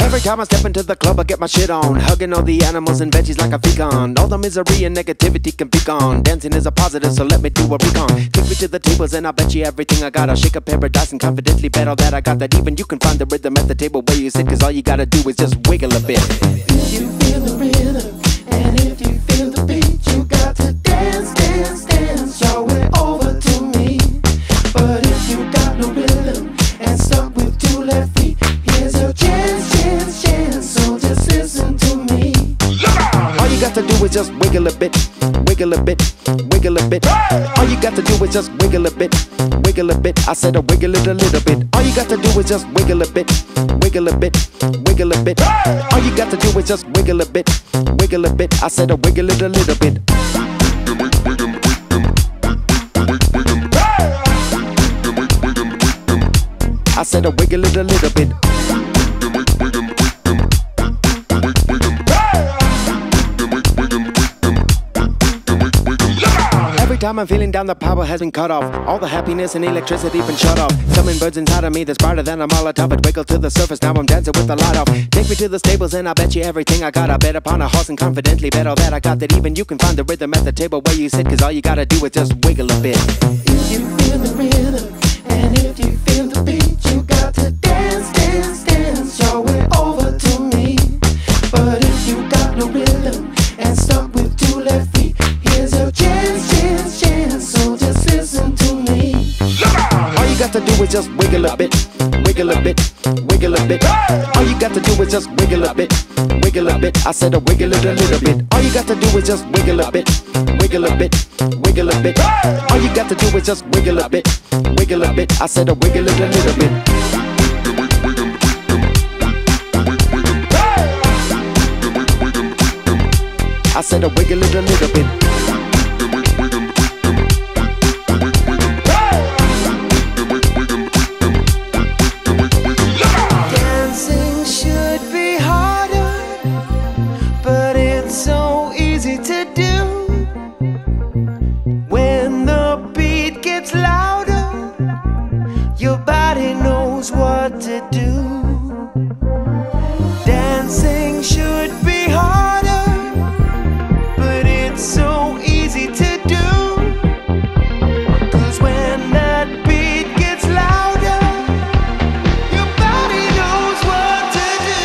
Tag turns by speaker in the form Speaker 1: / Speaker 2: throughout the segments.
Speaker 1: Every time I step into the club, I get my shit on. Hugging all the animals and veggies like a vegan. All the misery and negativity can be gone. Dancing is a positive, so let me do a recon. Take me to the tables and I'll bet you everything I got. I'll shake a paradise and confidently bet all that I got. That even you can find the rhythm at the table where you sit. Cause all you gotta do is just wiggle a bit.
Speaker 2: If you feel the rhythm
Speaker 1: is just wiggle a bit, wiggle a bit, wiggle a bit. All you got to do is just wiggle a bit, wiggle a bit. I said a wiggle it a little bit. All you got to do is just wiggle a bit, wiggle a bit, wiggle a bit. All you got to do is just wiggle a bit, wiggle a bit. I said a wiggle it a little bit. I said a wiggle it a little bit. Time I'm feeling down, the power has been cut off. All the happiness and electricity been shut off. Summon birds inside of me that's brighter than a Molotov. It wiggled to the surface, now I'm dancing with the light off. Take me to the stables and I'll bet you everything I got. I bet upon a horse and confidently bet all that I got. That even you can find the rhythm at the table where you sit. Cause all you gotta do is just wiggle a bit.
Speaker 2: Just
Speaker 1: wiggle a bit, wiggle a bit, wiggle a bit. All you got to do is just wiggle a bit, wiggle a bit. I said a wiggle it a little bit. All you got to do is just wiggle a bit, wiggle a bit, wiggle a bit. All you got to do is just wiggle a bit, wiggle a bit. I said a wiggle it a little bit. I said a wiggle it a little bit.
Speaker 2: Knows what to do. Dancing should be harder, but it's so easy to do. Cause when that beat gets louder, your body knows what to do.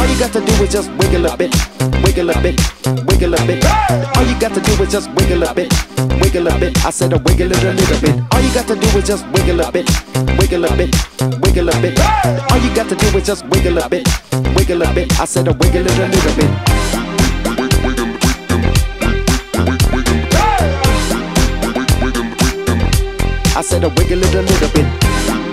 Speaker 1: All you got to do is just wiggle a bit, wiggle a bit, wiggle a bit. All you got to do is just wiggle a bit, wiggle a bit. I said a wiggle it a little bit. All you got to do is just wiggle a bit, wiggle a bit, wiggle a bit. All you got to do is just wiggle a bit, wiggle a bit. I said a wiggle it a little bit. I said a wiggle it a little bit.